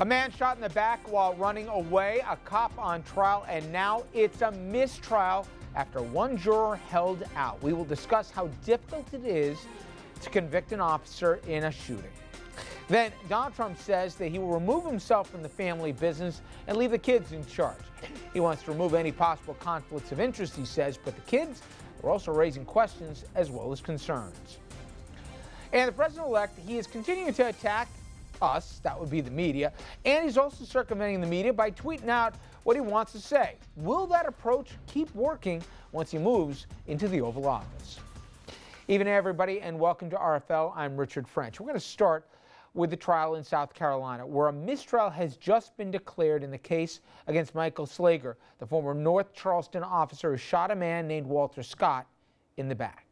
A man shot in the back while running away, a cop on trial, and now it's a mistrial after one juror held out. We will discuss how difficult it is to convict an officer in a shooting. Then Donald Trump says that he will remove himself from the family business and leave the kids in charge. He wants to remove any possible conflicts of interest, he says, but the kids are also raising questions as well as concerns. And the president elect, he is continuing to attack us, that would be the media, and he's also circumventing the media by tweeting out what he wants to say. Will that approach keep working once he moves into the Oval Office? Even everybody, and welcome to RFL. I'm Richard French. We're going to start with the trial in South Carolina, where a mistrial has just been declared in the case against Michael Slager, the former North Charleston officer who shot a man named Walter Scott in the back.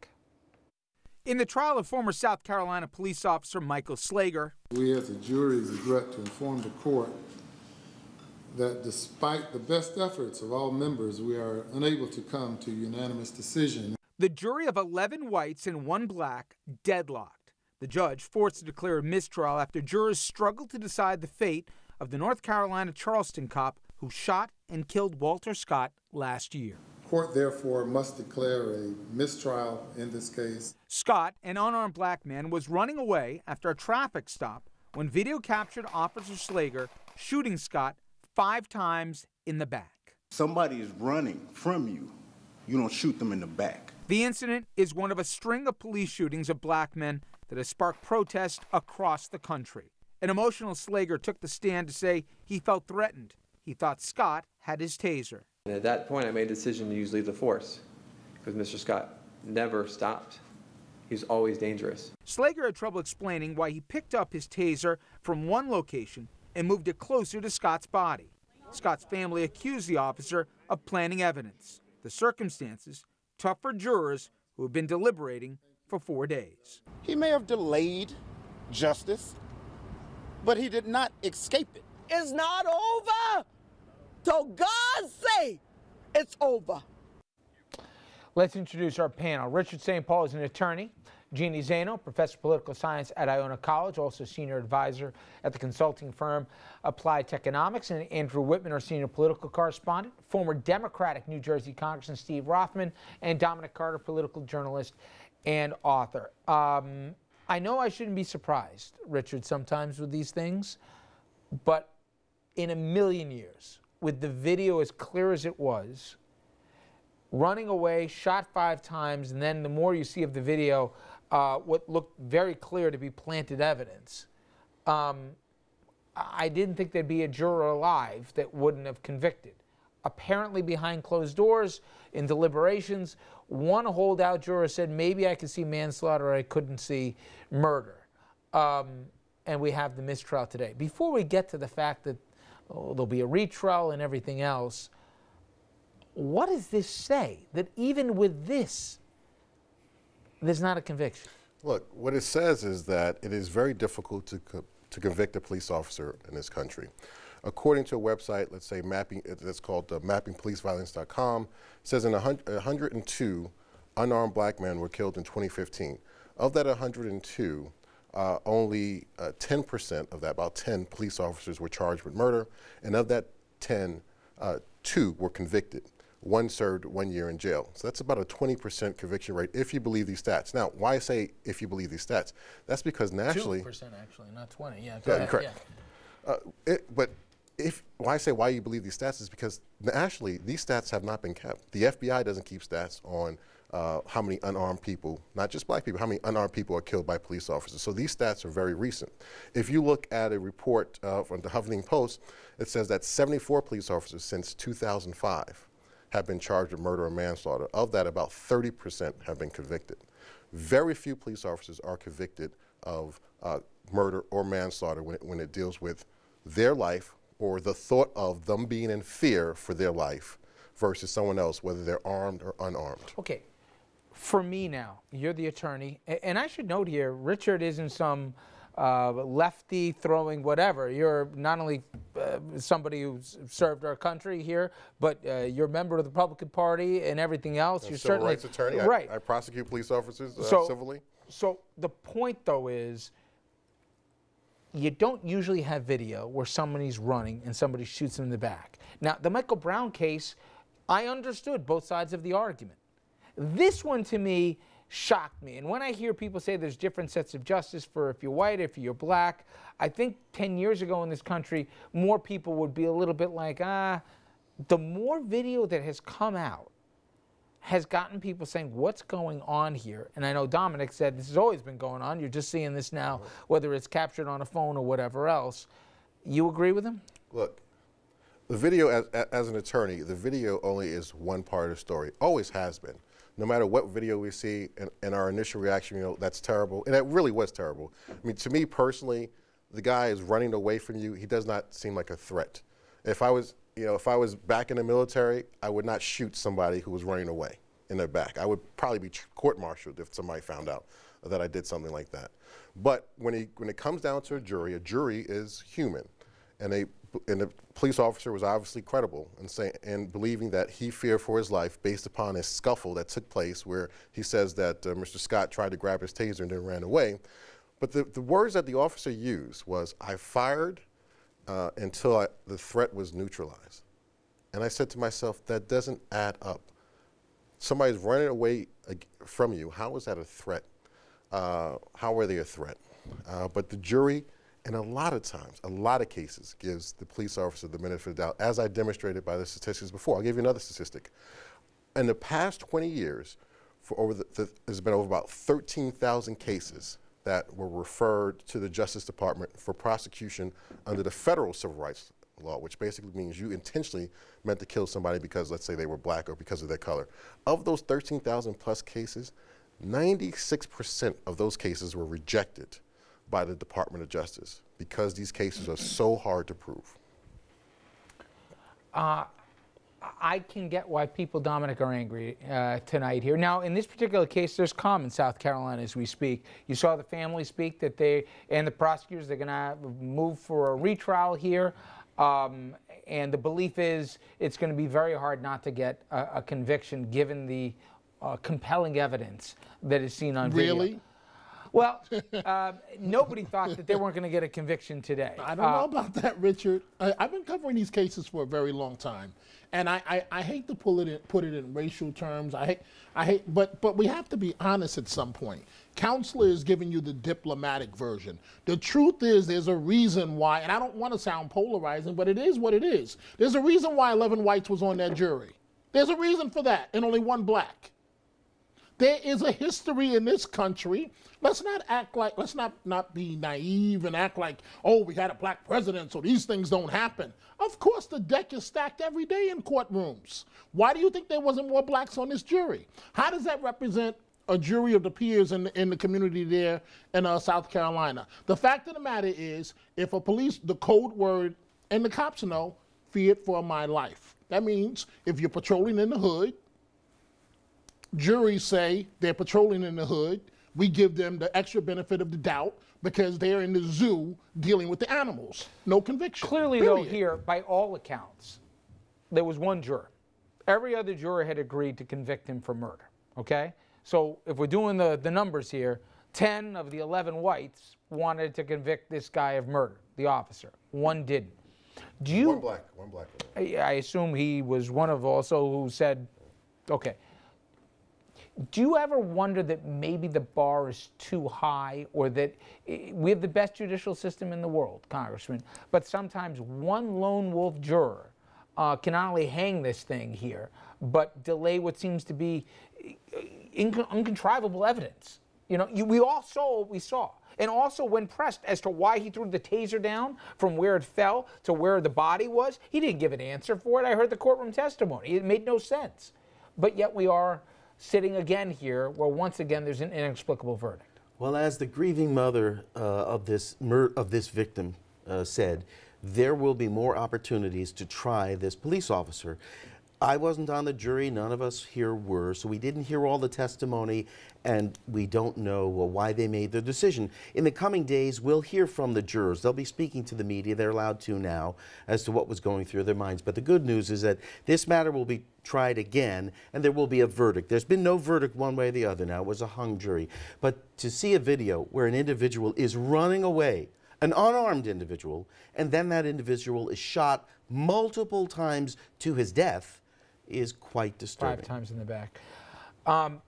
In the trial of former South Carolina police officer Michael Slager, we as a jury regret to inform the court that despite the best efforts of all members, we are unable to come to unanimous decision. The jury of 11 whites and one black deadlocked. The judge forced to declare a mistrial after jurors struggled to decide the fate of the North Carolina Charleston cop who shot and killed Walter Scott last year. Court therefore must declare a mistrial in this case. Scott, an unarmed black man, was running away after a traffic stop when video captured Officer Slager shooting Scott five times in the back. Somebody is running from you. You don't shoot them in the back. The incident is one of a string of police shootings of black men that has sparked protests across the country. An emotional Slager took the stand to say he felt threatened. He thought Scott had his taser. And at that point, I made a decision to use lethal force because Mr. Scott never stopped. He's always dangerous. Slager had trouble explaining why he picked up his taser from one location and moved it closer to Scott's body. Scott's family accused the officer of planting evidence. The circumstances tough for jurors who have been deliberating for four days. He may have delayed justice, but he did not escape it. It's not over. So God say it's over. Let's introduce our panel. Richard St. Paul is an attorney. Jeannie Zaino, professor of political science at Iona College, also senior advisor at the consulting firm Applied Economics, and Andrew Whitman, our senior political correspondent, former Democratic New Jersey Congressman Steve Rothman, and Dominic Carter, political journalist and author. Um, I know I shouldn't be surprised, Richard, sometimes with these things, but in a million years, with the video as clear as it was, running away, shot five times, and then the more you see of the video, uh, what looked very clear to be planted evidence. Um, I didn't think there'd be a juror alive that wouldn't have convicted. Apparently, behind closed doors in deliberations, one holdout juror said, maybe I could see manslaughter, I couldn't see murder. Um, and we have the mistrial today. Before we get to the fact that oh, there'll be a retrial and everything else. What does this say? That even with this, there's not a conviction. Look, what it says is that it is very difficult to, co- to convict a police officer in this country. According to a website, let's say mapping, it's called uh, mappingpoliceviolence.com, says in 102 unarmed black men were killed in 2015. Of that 102, uh, only 10% uh, of that, about 10 police officers were charged with murder, and of that 10, uh, two were convicted. One served one year in jail. So that's about a 20% conviction rate if you believe these stats. Now, why say if you believe these stats? That's because nationally. 2% actually, not 20. Yeah, yeah ahead, correct. Yeah. Uh, it, but if why I say why you believe these stats is because nationally these stats have not been kept. The FBI doesn't keep stats on uh, how many unarmed people, not just black people, how many unarmed people are killed by police officers. So these stats are very recent. If you look at a report uh, from the Huffington Post, it says that 74 police officers since 2005 have been charged with murder or manslaughter. Of that, about 30% have been convicted. Very few police officers are convicted of uh, murder or manslaughter when it, when it deals with their life or the thought of them being in fear for their life versus someone else, whether they're armed or unarmed. Okay, for me now, you're the attorney, and I should note here, Richard isn't some uh, lefty throwing whatever. You're not only uh, somebody who's served our country here, but uh, you're a member of the Republican Party and everything else. You're civil certainly rights attorney. Right. I, I prosecute police officers uh, so, civilly. So the point, though, is you don't usually have video where somebody's running and somebody shoots them in the back. Now, the Michael Brown case, I understood both sides of the argument. This one to me shocked me. And when I hear people say there's different sets of justice for if you're white, if you're black, I think 10 years ago in this country, more people would be a little bit like, ah, the more video that has come out has gotten people saying, what's going on here? And I know Dominic said this has always been going on. You're just seeing this now, whether it's captured on a phone or whatever else. You agree with him? Look, the video, as, as an attorney, the video only is one part of the story. Always has been. No matter what video we see, and, and our initial reaction, you know, that's terrible. And it really was terrible. I mean, to me personally, the guy is running away from you. He does not seem like a threat. If I was, you know, if I was back in the military, I would not shoot somebody who was running away in their back. I would probably be court-martialed if somebody found out that I did something like that. But when, he, when it comes down to a jury, a jury is human. And, they, and the police officer was obviously credible in, saying, in believing that he feared for his life based upon a scuffle that took place where he says that uh, Mr. Scott tried to grab his taser and then ran away. But the, the words that the officer used was, I fired uh, until I, the threat was neutralized. And I said to myself, that doesn't add up. Somebody's running away from you. How is that a threat? Uh, how are they a threat? Uh, but the jury, and a lot of times, a lot of cases, gives the police officer the benefit of the doubt, as I demonstrated by the statistics before. I'll give you another statistic. In the past 20 years, for over the, the, there's been over about 13,000 cases that were referred to the Justice Department for prosecution under the federal civil rights law, which basically means you intentionally meant to kill somebody because, let's say, they were black or because of their color. Of those 13,000 plus cases, 96% of those cases were rejected by the Department of Justice because these cases are so hard to prove. I can get why people, Dominic, are angry uh, tonight here. Now, in this particular case, there's calm in South Carolina as we speak. You saw the family speak that they and the prosecutors they're going to move for a retrial here, um, and the belief is it's going to be very hard not to get a, a conviction given the uh, compelling evidence that is seen on video. Really? Well, uh, nobody thought that they weren't going to get a conviction today. I don't know about that, Richard. I, I've been covering these cases for a very long time, and I, I, I hate to pull it in, put it in racial terms. I hate, I hate, but but we have to be honest at some point. Counselor is giving you the diplomatic version. The truth is, there's a reason why, and I don't want to sound polarizing, but it is what it is. There's a reason why 11 whites was on that jury. There's a reason for that, and only one black. There is a history in this country. Let's not act like, let's not, not be naive and act like, oh, we had a black president, so these things don't happen. Of course, the deck is stacked every day in courtrooms. Why do you think there wasn't more blacks on this jury? How does that represent a jury of the peers in, in the community there in uh, South Carolina? The fact of the matter is, if a police, the code word, and the cops know, feared for my life. That means if you're patrolling in the hood, juries say they're patrolling in the hood. We give them the extra benefit of the doubt because they're in the zoo dealing with the animals. No conviction. Clearly, though, here, by all accounts, there was one juror. Every other juror had agreed to convict him for murder. Okay? So if we're doing the, the numbers here, 10 of the 11 whites wanted to convict this guy of murder, the officer. One didn't. Do you. One black, one black. I I assume he was one of also who said, okay. Do you ever wonder that maybe the bar is too high or that eh, we have the best judicial system in the world, Congressman, but sometimes one lone wolf juror uh, can not only hang this thing here, but delay what seems to be eh, inc- uncontrivable evidence? You know, you, we all saw what we saw. And also, when pressed as to why he threw the taser down from where it fell to where the body was, he didn't give an answer for it. I heard the courtroom testimony. It made no sense. But yet, we are sitting again here where once again there's an inexplicable verdict. Well, as the grieving mother uh, of this of this victim uh, said, there will be more opportunities to try this police officer. I wasn't on the jury, none of us here were, so we didn't hear all the testimony, and we don't know uh, why they made their decision. In the coming days, we'll hear from the jurors. They'll be speaking to the media, they're allowed to now, as to what was going through their minds. But the good news is that this matter will be tried again, and there will be a verdict. There's been no verdict one way or the other now, it was a hung jury. But to see a video where an individual is running away, an unarmed individual, and then that individual is shot multiple times to his death, is quite disturbing. Five times in the back. Um,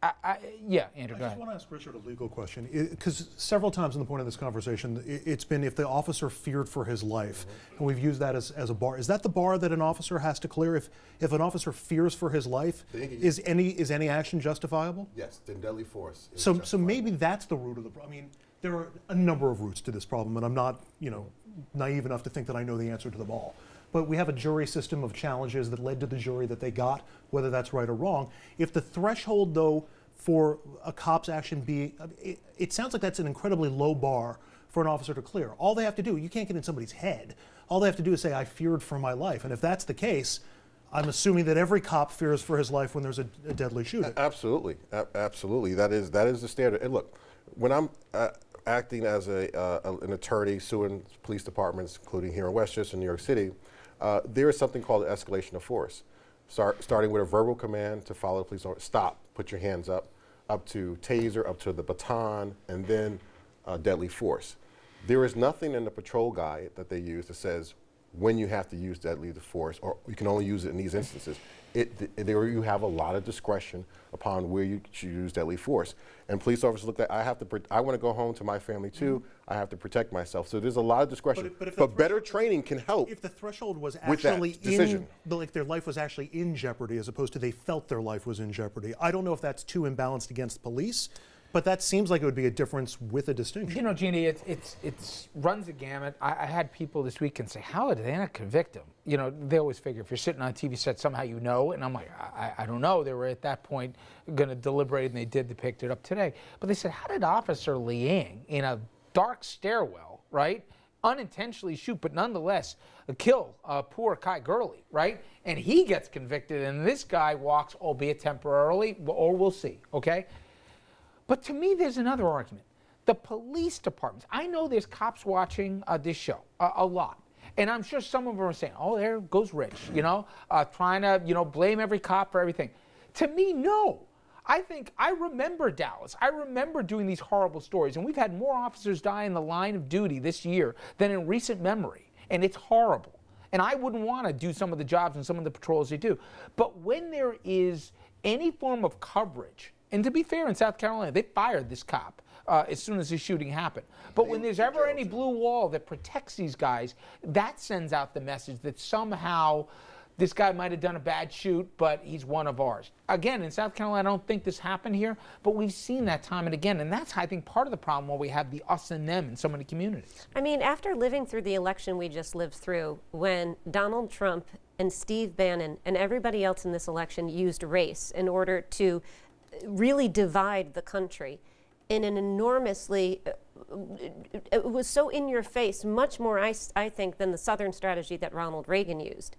I, I, yeah, Andrew, I go just ahead. want to ask Richard a legal question, because several times in the point of this conversation, i- it's been if the officer feared for his life, and we've used that as, as a bar. Is that the bar that an officer has to clear? If if an officer fears for his life, Think it- is any is any action justifiable? Yes, then deadly force. is So so maybe that's the root of the problem. I mean, there are a number of roots to this problem, and I'm not you know naive enough to think that I know the answer to them all. But we have a jury system of challenges that led to the jury that they got, whether that's right or wrong. If the threshold, though, for a cop's action be, it, it sounds like that's an incredibly low bar for an officer to clear. All they have to do, you can't get in somebody's head. All they have to do is say, I feared for my life. And if that's the case, I'm assuming that every cop fears for his life when there's a, a deadly shooting. Absolutely, A- absolutely. That is that is the standard. And look, when I'm uh, acting as a, uh, an attorney suing police departments, including here in Westchester, New York City, uh, there is something called escalation of force. Start, starting with a verbal command to follow the police order, stop, put your hands up, up to taser, up to the baton, and then uh, deadly force. There is nothing in the patrol guide that they use that says when you have to use deadly force, or you can only use it in these instances. It, th- there you have a lot of discretion upon where you should use deadly force. And police officers look at, I have to, I want to go home to my family too. Mm-hmm. I have to protect myself. So there's a lot of discretion. But but but better training can help. If the threshold was actually decision. in, like their life was actually in jeopardy as opposed to they felt their life was in jeopardy, I don't know if that's too imbalanced against police, but that seems like it would be a difference with a distinction. You know, Jeannie, it's it's it's runs a gamut. I, I had people this weekend say, "How did they not convict him?" You know, they always figure if you're sitting on a TV set, somehow you know. And I'm like, I, I don't know. They were at that point going to deliberate, and they did. They picked it up today. But they said, how did Officer Liang, in a dark stairwell, right, unintentionally shoot, but nonetheless uh, kill uh, poor Akai Gurley, right? And he gets convicted, and this guy walks, albeit temporarily, or we'll see. Okay. But to me, there's another argument. The police departments, I know there's cops watching uh, this show a, a lot. And I'm sure some of them are saying, oh, there goes Rich, you know, uh, trying to, you know, blame every cop for everything. To me, no. I think I remember Dallas. I remember doing these horrible stories. And we've had more officers die in the line of duty this year than in recent memory. And it's horrible. And I wouldn't want to do some of the jobs and some of the patrols they do. But when there is any form of coverage, and to be fair, in South Carolina, they fired this cop uh, as soon as the shooting happened. But when there's ever any blue wall that protects these guys, that sends out the message that somehow this guy might have done a bad shoot, but he's one of ours. Again, in South Carolina, I don't think this happened here, but we've seen that time and again. And that's, I think, part of the problem why we have the us and them in so many communities. I mean, after living through the election we just lived through, when Donald Trump and Steve Bannon and everybody else in this election used race in order to really divide the country in an enormously, uh, it was so in your face, much more, I, I think, than the Southern strategy that Ronald Reagan used.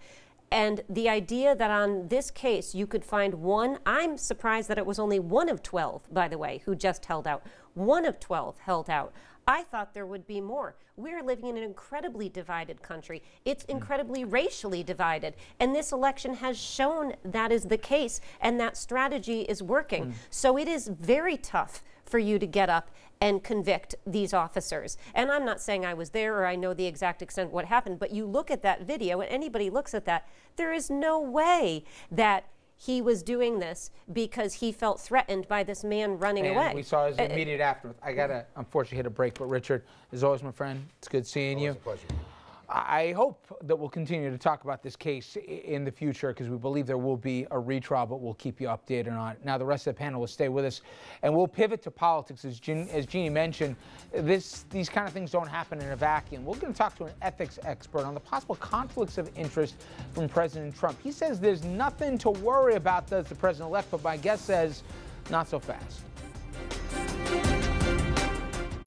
And the idea that on this case you could find one, I'm surprised that it was only one of 12, by the way, who just held out. One of 12 held out. I thought there would be more. We're living in an incredibly divided country. It's hmm. incredibly racially divided. And this election has shown that is the case and that strategy is working. Hmm. So it is very tough for you to get up and convict these officers. And I'm not saying I was there or I know the exact extent of what happened, but you look at that video and anybody looks at that, there is no way that he was doing this because he felt threatened by this man running and away. we saw his Uh, immediate aftermath. I got to, unfortunately, hit a break. But Richard, as always, my friend, it's good seeing you. I hope that we'll continue to talk about this case in the future because we believe there will be a retrial, but we'll keep you updated on it. Now, the rest of the panel will stay with us, and we'll pivot to politics. As, Jean, as Jeannie mentioned, this, these kind of things don't happen in a vacuum. We're going to talk to an ethics expert on the possible conflicts of interest from President Trump. He says there's nothing to worry about, does the president elect, but my guest says not so fast.